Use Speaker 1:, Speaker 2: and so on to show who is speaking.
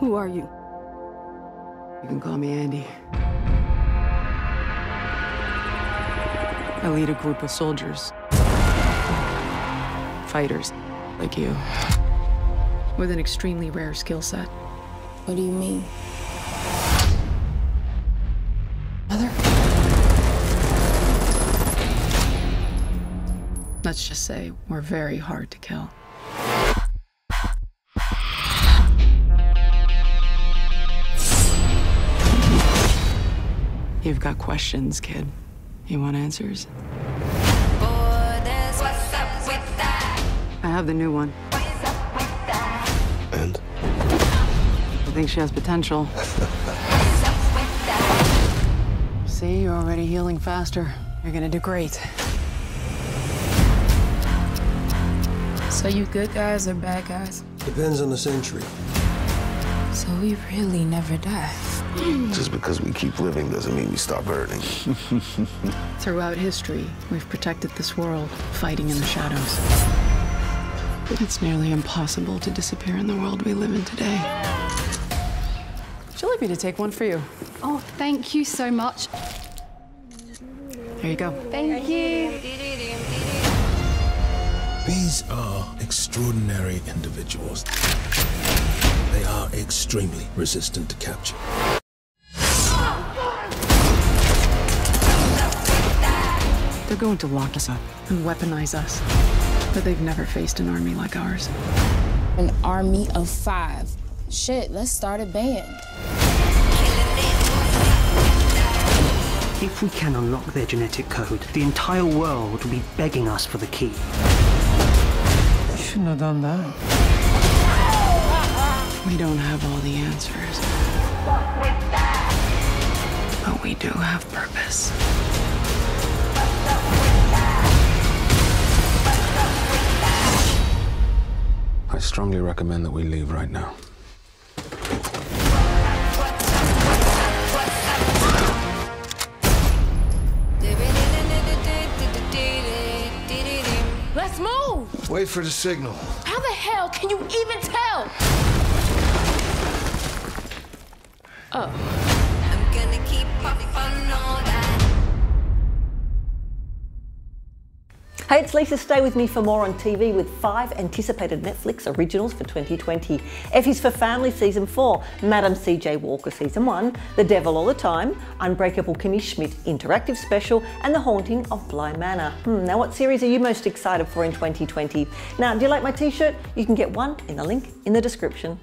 Speaker 1: Who are you?
Speaker 2: You can call me Andy. I lead a group of soldiers. Fighters, like you. With an extremely rare skill set.
Speaker 1: What do you mean?
Speaker 2: Mother? Let's just say we're very hard to kill. You've got questions, kid. You want answers? I have the new one.
Speaker 3: And?
Speaker 2: I think she has potential. See, you're already healing faster. You're gonna do great.
Speaker 1: So you good guys or bad guys?
Speaker 3: Depends on the century.
Speaker 1: So we really never die.
Speaker 3: Just because we keep living doesn't mean we stop hurting.
Speaker 2: Throughout history, we've protected this world, fighting in the shadows. But it's nearly impossible to disappear in the world we live in today. Would you like me to take one for you?
Speaker 4: Oh, thank you so much.
Speaker 2: There you go.
Speaker 4: Thank you.
Speaker 5: These are extraordinary individuals. They are extremely resistant to capture.
Speaker 2: They're going to lock us up and weaponize us. But they've never faced an army like ours.
Speaker 1: An army of five. Shit, let's start a band.
Speaker 6: If we can unlock their genetic code, the entire world will be begging us for the key.
Speaker 7: Shouldn't have done that.
Speaker 2: We don't have all the answers. But we do have purpose.
Speaker 3: Strongly recommend that we leave right now.
Speaker 1: Let's move!
Speaker 3: Wait for the signal.
Speaker 1: How the hell can you even tell? Oh.
Speaker 8: Hey, it's Lisa. Stay with me for more on TV with five anticipated Netflix originals for 2020. F is for Family Season 4, Madam C.J. Walker Season 1, The Devil All the Time, Unbreakable Kimmy Schmidt Interactive Special, and The Haunting of Bly Manor. Hmm, now, what series are you most excited for in 2020? Now, do you like my t shirt? You can get one in the link in the description.